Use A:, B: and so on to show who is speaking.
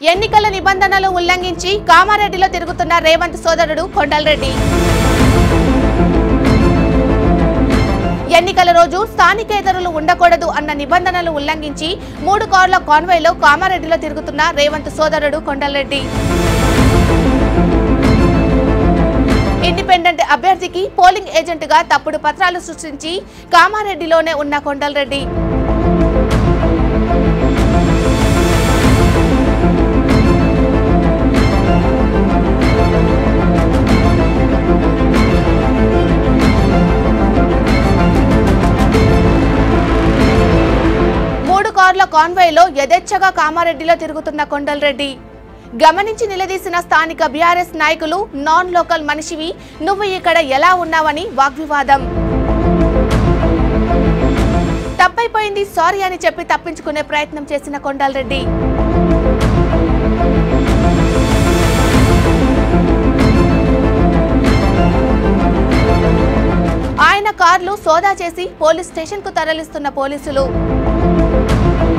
A: ఎన్నికల నిబంధనలు ఉల్లంఘించి కామారెడ్డిలో తిరుగుతున్న రేవంత్ సోదరుడు కొండలరెడ్డి. ఎన్నికల రోజు స్థానికేతరులు ఉండకూడదు అన్న నిబంధనలు ఉల్లంఘించి మూడు కార్ల కాన్వాయ్లో కామారెడ్డిలో తిరుగుతున్న రేవంత్ సోదరుడు కొండలరెడ్డి. ఇండిపెండెంట్ అభ్యర్థికి పోలింగ్ ఏజెంట్గా తప్పుడు పత్రాలు సృష్టించి కామారెడ్డిలోనే ఉన్న కొండలరెడ్డి. కార్ల కాన్వాయ్లో యథేచ్ఛగా కామారెడ్డిలో తిరుగుతున్న కొండలరెడ్డి. గమనించి నిలదీసిన స్థానిక బీఆర్ఎస్ నాయకులు నాన్ లోకల్ మనిషివి నువ్వు ఇక్కడ ఎలా ఉన్నావని వాగ్వివాదం. తప్పైపోయింది సారీ అని చెప్పి తప్పించుకునే ప్రయత్నం చేసిన కొండలరెడ్డి. ఆయన కార్లు సోదా చేసి పోలీస్ స్టేషన్కు తరలిస్తున్న పోలీసులు. Thank you.